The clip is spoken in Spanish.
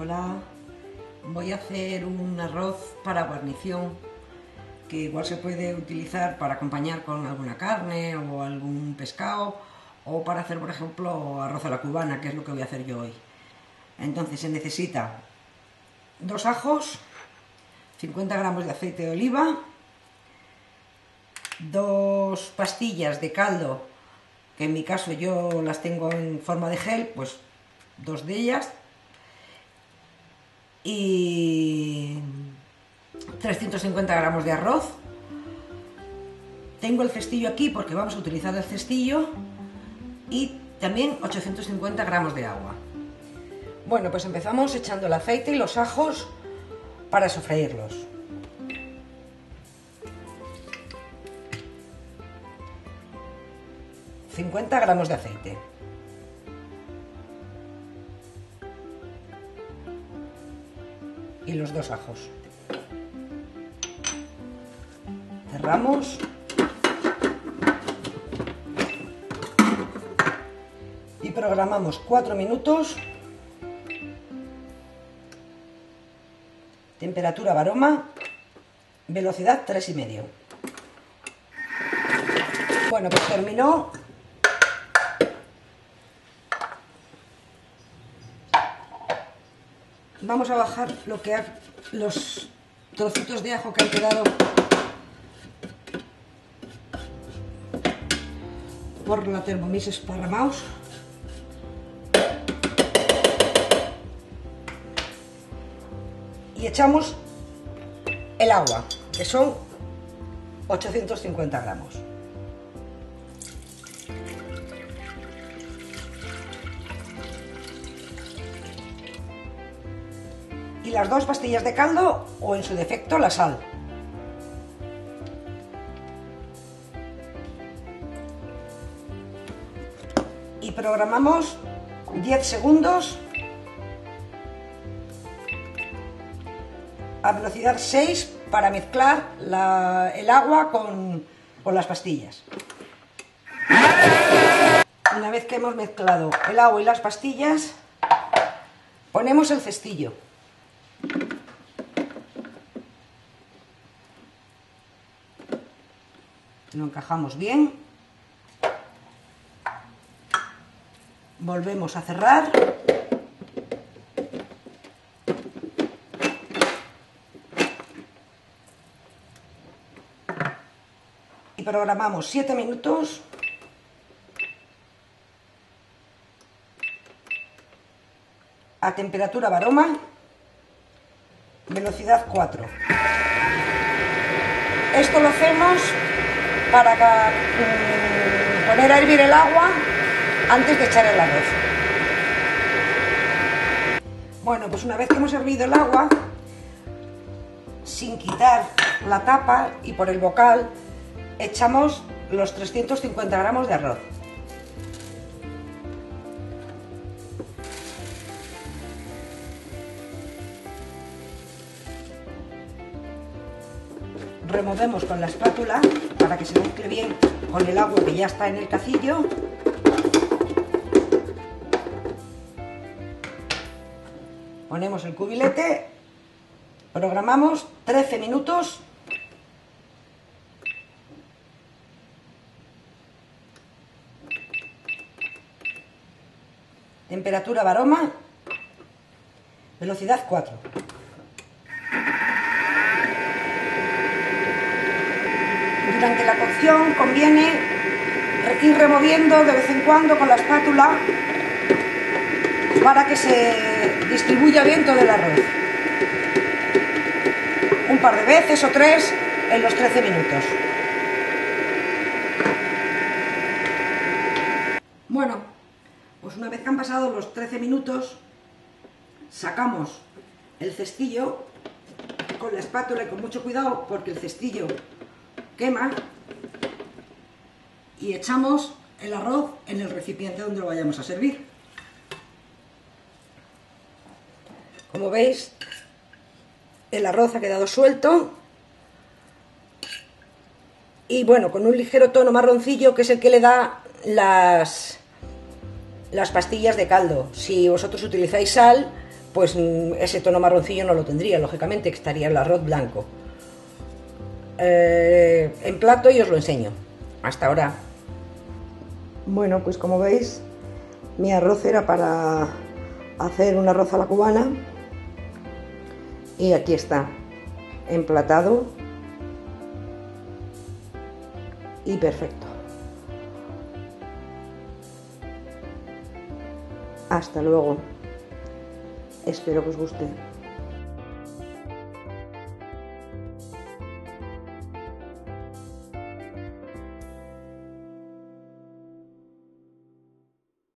Hola, voy a hacer un arroz para guarnición que igual se puede utilizar para acompañar con alguna carne o algún pescado o para hacer, por ejemplo, arroz a la cubana, que es lo que voy a hacer yo hoy. Entonces se necesita dos ajos, 50 gramos de aceite de oliva, dos pastillas de caldo, que en mi caso yo las tengo en forma de gel, pues dos de ellas, y 350 gramos de arroz. Tengo el cestillo aquí porque vamos a utilizar el cestillo y también 850 gramos de agua. Bueno, pues empezamos echando el aceite y los ajos para sofreírlos. ...50 gramos de aceite. Y los dos ajos. Cerramos. Y programamos 4 minutos. Temperatura varoma. Velocidad 3 y medio. Bueno, pues terminó. Vamos a bajar lo que los trocitos de ajo que han quedado por la Thermomix esparramados. Y echamos el agua, que son 850 gramos. Y las dos pastillas de caldo o en su defecto la sal. y programamos 10 segundos a velocidad 6 para mezclar el agua con, con las pastillas. Una vez que hemos mezclado el agua y las pastillas, ponemos el cestillo. Lo encajamos bien. Volvemos a cerrar. Y programamos 7 minutos. A temperatura varoma. Velocidad 4 esto lo hacemos para mm, poner a hervir el agua antes de echar el arroz. Bueno, pues una vez que hemos hervido el agua, sin quitar la tapa y por el bocal, echamos los 350 gramos de arroz. Removemos con la espátula para que se mezcle bien con el agua que ya está en el cacillo ponemos el cubilete, programamos 13 minutos temperatura varoma, velocidad 4. Durante la cocción conviene ir removiendo de vez en cuando con la espátula para que se distribuya bien todo el arroz. Un par de veces o tres en los 13 minutos. Bueno, pues una vez que han pasado los 13 minutos, sacamos el cestillo con la espátula y con mucho cuidado porque el cestillo quema y echamos el arroz en el recipiente donde lo vayamos a servir. Como veis, el arroz ha quedado suelto. Y bueno, con un ligero tono marroncillo que es el que le da las, las pastillas de caldo. Si vosotros utilizáis sal, pues mm, ese tono marroncillo no lo tendría, lógicamente, que estaría el arroz blanco. Eh, en plato y os lo enseño. Hasta ahora. Bueno, pues como veis, mi arroz era para hacer un arroz a la cubana. Y aquí está, emplatado y perfecto. Hasta luego. Espero que os guste.